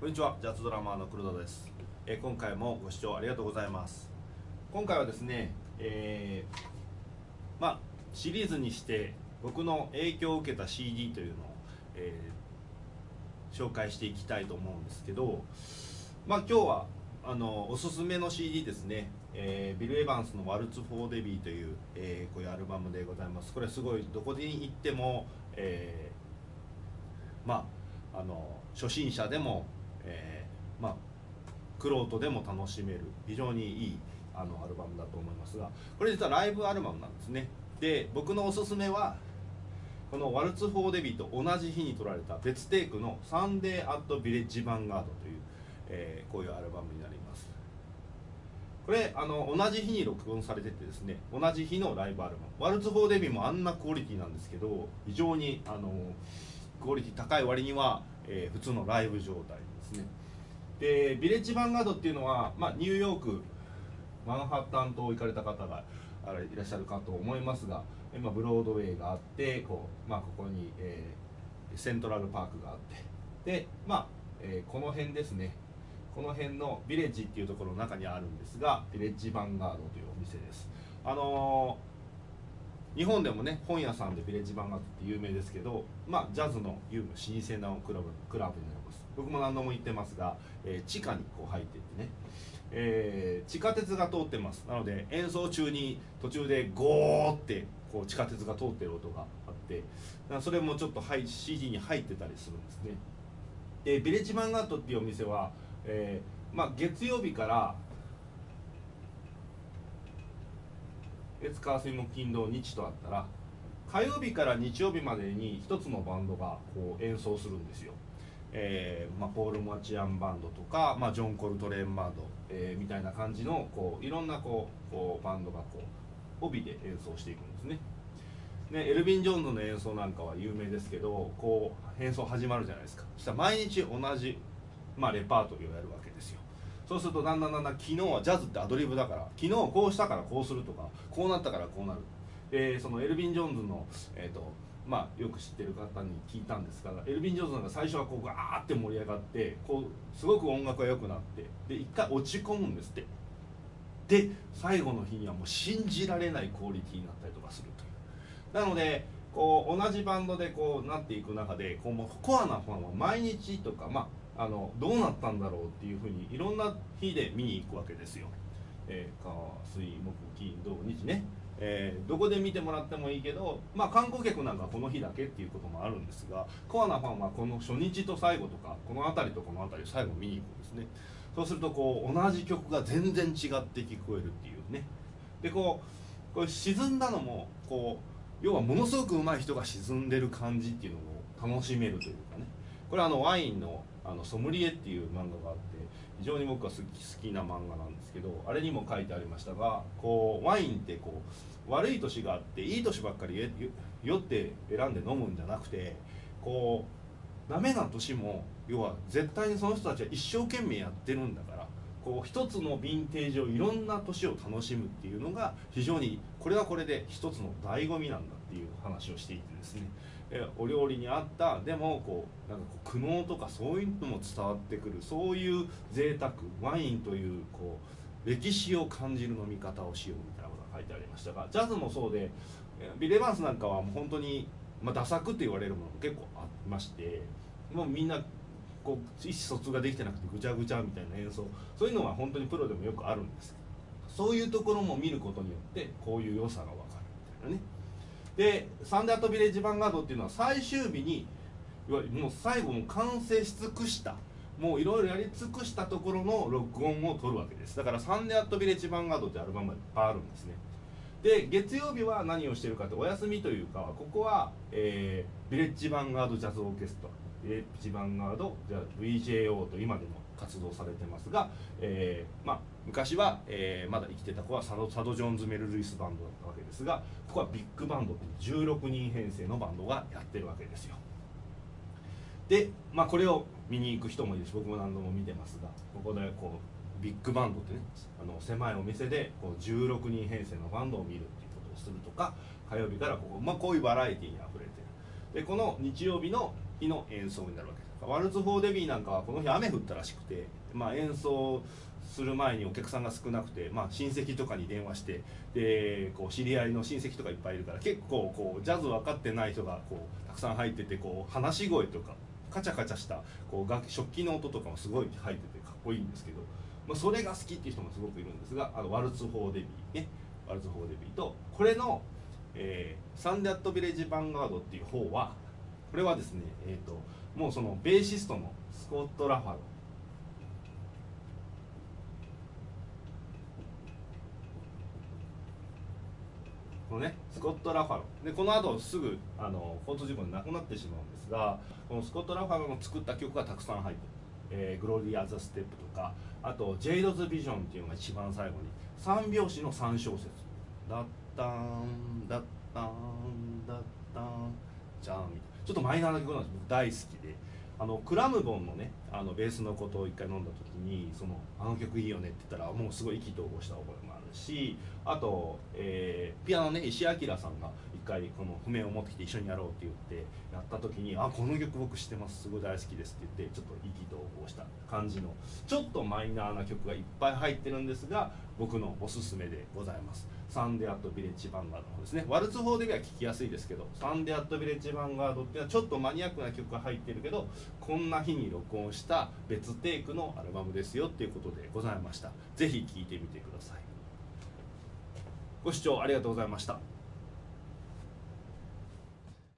こんにちは。ジャズドラマーの黒田です、えー今回もご視聴ありがとうございます。今回はですね、えーまあシリーズにして僕の影響を受けた CD というのを、えー紹介していきたいと思うんですけどまあ今日はあのおすすめの CD ですね、えービル・エヴァンスの「ワルツ・フォー・デビー」という、えーこういうアルバムでございます。これすごいどこに行っても、えーまああの初心者でも、えーまあクロートでも楽しめる非常にいいあのアルバムだと思いますがこれ実はライブアルバムなんですね。で僕のおすすめはこの「ワルツ・フォー・デビー」と同じ日に録られた別テイクの「サンデー・アット・ビレッジ・ヴァンガード」という、えーこういうアルバムになります。これあの同じ日に録音されててですね同じ日のライブアルバム「ワルツ・フォー・デビー」もあんなクオリティなんですけど非常にあのクオリティ高い割には、えー普通のライブ状態ね。でビレッジ・ヴァンガードっていうのは、まあ、ニューヨークマンハッタン島行かれた方がいらっしゃるかと思いますが今ブロードウェイがあってこう、まあ、ここに、えーセントラルパークがあってで、まあえーこの辺ですね。この辺のビレッジっていうところの中にあるんですがビレッジ・ヴァンガードというお店です。あのー日本でもね本屋さんでビレッジ・ヴァンガードって有名ですけど、まあ、ジャズの有名老舗なクラブクラブになります。僕も何度も行ってますが、えー地下にこう入っていってね。えー地下鉄が通ってます。なので演奏中に途中でゴーってこう地下鉄が通ってる音があってそれもちょっと CD に入ってたりするんですね。でビレッジ・ヴァンガードっていうお店は、えーまあ、月曜日から月火水木金土日とあったら火曜日から日曜日までに一つのバンドがこう演奏するんですよ。えーまあ、ポール・マチアンバンドとか、まあ、ジョン・コルトレーンバンド、えーみたいな感じのこういろんなこうこうバンドがこう帯で演奏していくんですね。ねエルヴィン・ジョーンズの演奏なんかは有名ですけどこう演奏始まるじゃないですか。そしたら毎日同じ、まあ、レパートリーをやるわけですよ。そうするとだんだんだんだん昨日はジャズってアドリブだから昨日こうしたからこうするとかこうなったからこうなる。でそのエルヴィン・ジョーンズの、えーとまあ、よく知ってる方に聞いたんですがエルヴィン・ジョーンズなんか最初はこうガーって盛り上がってこうすごく音楽が良くなってで一回落ち込むんですって。で最後の日にはもう信じられないクオリティになったりとかするという。なのでこう同じバンドでこうなっていく中でこうもうコアなファンは毎日とか、まあ、あのどうなったんだろうっていうふうにいろんな日で見に行くわけですよ、えー、火水木金土日ね。えーどこで見てもらってもいいけど、まあ、観光客なんかこの日だけっていうこともあるんですがコアなファンはこの初日と最後とかこの辺りとこの辺りを最後見に行くんですね。そうするとこう同じ曲が全然違って聞こえるっていうね。でこうこれ沈んだのもこう要はものすごく上手い人が沈んでる感じっていうのを楽しめるというかね。これあのワインのあのソムリエっていう漫画があって非常に僕は好き好きな漫画なんですけどあれにも書いてありましたがこうワインってこう悪い年があっていい年ばっかり酔って選んで飲むんじゃなくてこうダメな年も要は絶対にその人たちは一生懸命やってるんだからこう一つのヴィンテージをいろんな年を楽しむっていうのが非常にこれはこれで一つの醍醐味なんだっていう話をしていてですねえお料理に合ったでもこうなんかこう苦悩とかそういうのも伝わってくるそういう贅沢ワインというこう歴史を感じる飲み方をしようみたいなことが書いてありましたがジャズもそうでビレバンスなんかはもう本当に、まあ、ダサくって言われるものも結構ありましてもうみんなこう意思疎通ができてなくてぐちゃぐちゃみたいな演奏。そういうのは本当にプロでもよくあるんです。そういうところも見ることによってこういう良さが分かるみたいなね。でサンデーアットビレッジヴァンガードっていうのは最終日にいわゆるもう最後も完成し尽くしたもういろいろやり尽くしたところの録音を取るわけです。だからサンデーアットビレッジヴァンガードってアルバムがいっぱいあるんですね。で月曜日は何をしてるかってお休みというかはここは、えービレッジヴァンガードジャズオーケストラ。レッジヴァンガードじゃあ VJO と今でも活動されてますが、えーまあ、昔は、えーまだ生きてた頃はサドサド・ジョーンズ・メル・ルイスバンドだったわけですがここはビッグバンドって16人編成のバンドがやってるわけですよ。で、まあ、これを見に行く人もいるし僕も何度も見てますがここでこうビッグバンドってねあの狭いお店でこう16人編成のバンドを見るっていうことをするとか火曜日からここ、まあ、こういうバラエティーにあふれてる。でこの日曜日の日の演奏になるわけです。ワルツ・フォー・デビーなんかはこの日雨降ったらしくて、まあ、演奏する前にお客さんが少なくて、まあ、親戚とかに電話してでこう知り合いの親戚とかいっぱいいるから結構こうジャズ分かってない人がこうたくさん入っててこう話し声とかカチャカチャしたこう楽食器の音とかもすごい入っててかっこいいんですけど、まあ、それが好きっていう人もすごくいるんですがあのワルツ・フォー・デビーね。ワルツ・フォー・デビーとこれの、えーサンデアット・ビレッジ・ヴァンガードっていう方はこれはですね、えー、ともうそのベーシストのスコット・ラファロこのねスコット・ラファロでこの後すぐあの交通事故で亡くなってしまうんですがこのスコット・ラファロの作った曲がたくさん入ってる「えグロリア・ザ・ステップ」とかあと「ジェイドズ・ビジョン」っていうのが一番最後に三拍子の3小節「ダッタンダッタンダッタンじゃん」みたいな。ちょっとマイナーな曲なんです僕大好きであのクラムボンのねあのベースのことを一回飲んだ時にその「あの曲いいよね」って言ったらもうすごい意気投合した覚えもあるしあと、えーピアノね石井明さんが一回この譜面を持ってきて一緒にやろうって言ってやった時に「あこの曲僕知ってますすごい大好きです」って言ってちょっと意気投合した感じのちょっとマイナーな曲がいっぱい入ってるんですが僕のおすすめでございます。サンデーアットビレッジヴァンガードの方ですね。ワルツ法では聴きやすいですけどサンデーアットビレッジヴァンガードっていうのはちょっとマニアックな曲が入ってるけどこんな日に録音した別テイクのアルバムですよっていうことでございました。ぜひ聴いてみてください。ご視聴ありがとうございました。